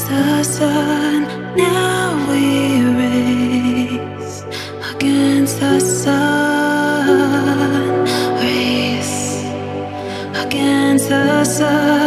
against the sun. Now we race against the sun. Race against the sun.